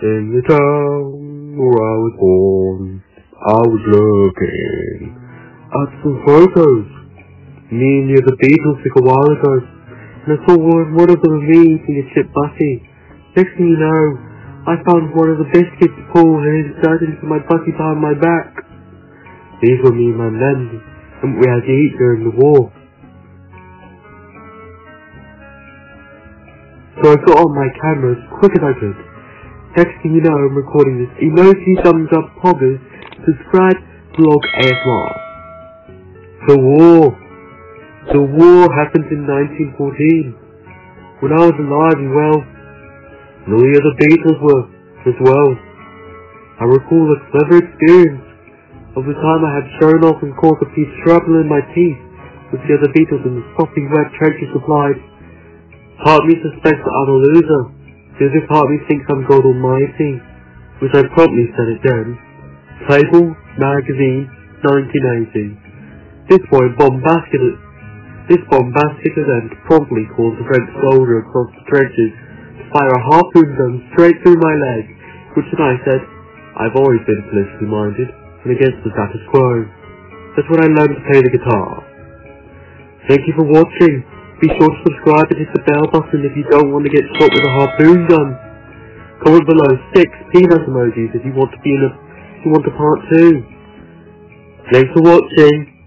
In the town where I was born, I was looking at some photos. Me near the Beatles took a while ago, and I saw one of them of me eating a chip butty. Next thing you know, I found one of the biscuits pulled and inserted into my butty behind my back. These were me and my men, and we had to eat during the war. So I got on my camera as quick as I could. Next thing you know, I'm recording this. Emoji thumbs up poggers. Subscribe, blog ASMR. The war. The war happened in 1914. When I was alive and well, and all the other Beatles were as well. I recall a clever experience of the time I had shown off and caught a piece shrapnel in my teeth with the other Beatles in the sopping wet trenches supplied. Part me suspects that I'm a loser. The other part me thinks I'm God Almighty, which I promptly said down. Playboy Magazine, 1980. This boy bombastic, this bombastic event promptly caused a French soldier across the trenches to fire a harpoon gun straight through my leg, which I said, I've always been politically minded and against the status quo. That's when I learned to play the guitar. Thank you for watching. Be sure to subscribe and hit the bell button if you don't want to get shot with a harpoon gun. Comment below six peanut emojis if you want to be in a you want a part two. Thanks for watching.